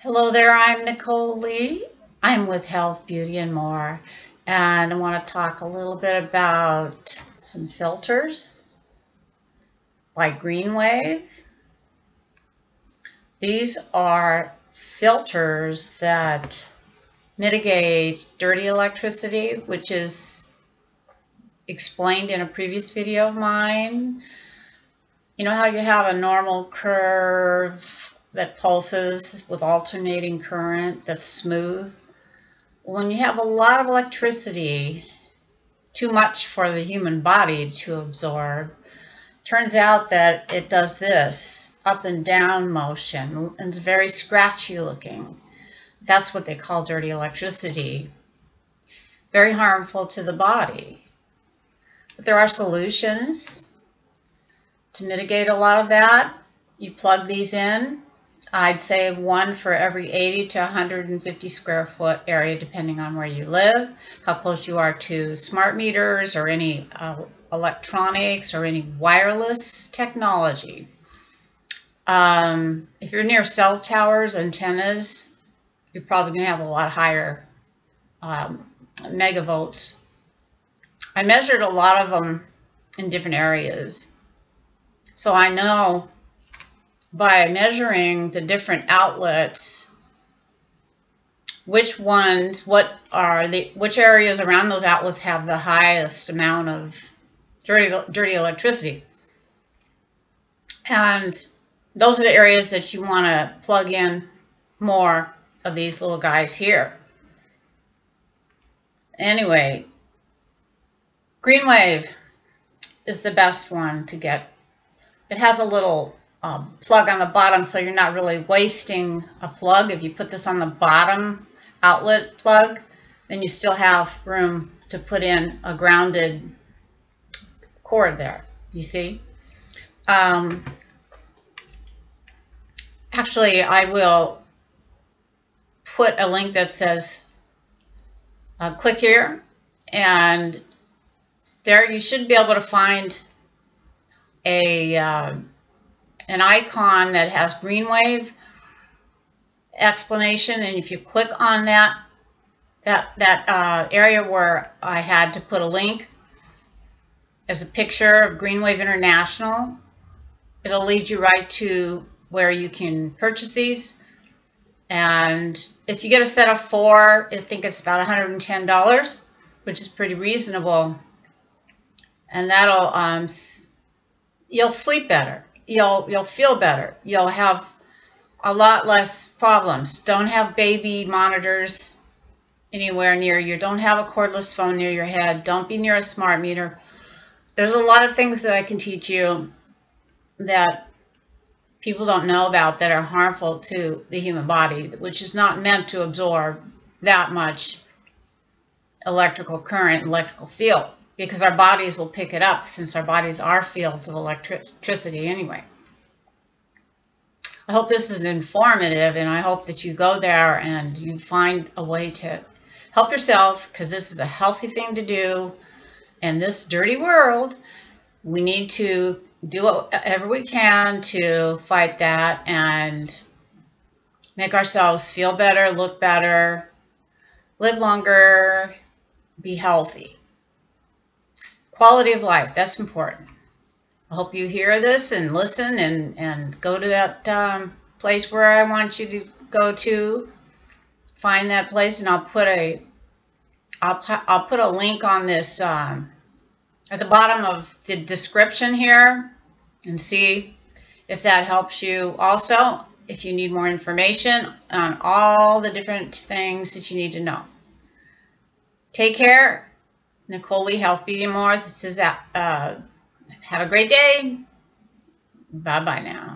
Hello there, I'm Nicole Lee. I'm with Health, Beauty, and More, and I want to talk a little bit about some filters by GreenWave. These are filters that mitigate dirty electricity, which is explained in a previous video of mine. You know how you have a normal curve that pulses with alternating current that's smooth? When you have a lot of electricity, too much for the human body to absorb, turns out that it does this up and down motion and it's very scratchy looking. That's what they call dirty electricity. Very harmful to the body. But there are solutions to mitigate a lot of that. You plug these in. I'd say one for every 80 to 150 square foot area, depending on where you live, how close you are to smart meters or any uh, electronics or any wireless technology. Um, if you're near cell towers, antennas, you're probably going to have a lot higher um, megavolts. I measured a lot of them in different areas. So I know by measuring the different outlets which ones, what are the, which areas around those outlets have the highest amount of dirty, dirty electricity. And those are the areas that you want to plug in more of these little guys here. Anyway, GreenWave is the best one to get. It has a little um, plug on the bottom so you're not really wasting a plug. If you put this on the bottom outlet plug, then you still have room to put in a grounded cord there, you see? Um, actually, I will put a link that says uh, click here and there you should be able to find a uh, an icon that has GreenWave explanation and if you click on that that that uh, area where I had to put a link as a picture of GreenWave International it'll lead you right to where you can purchase these and if you get a set of four, I think it's about $110, which is pretty reasonable. And that'll, um, you'll sleep better. You'll, you'll feel better. You'll have a lot less problems. Don't have baby monitors anywhere near you. Don't have a cordless phone near your head. Don't be near a smart meter. There's a lot of things that I can teach you that people don't know about that are harmful to the human body, which is not meant to absorb that much electrical current, electrical field, because our bodies will pick it up since our bodies are fields of electricity anyway. I hope this is informative and I hope that you go there and you find a way to help yourself because this is a healthy thing to do in this dirty world. We need to do whatever we can to fight that and make ourselves feel better, look better, live longer, be healthy. Quality of life, that's important. I hope you hear this and listen and, and go to that um, place where I want you to go to. Find that place and I'll put a I'll, I'll put a link on this um, at the bottom of the description here and see if that helps you. Also, if you need more information on all the different things that you need to know. Take care. Nicole Health Beauty More. This is, uh, have a great day. Bye-bye now.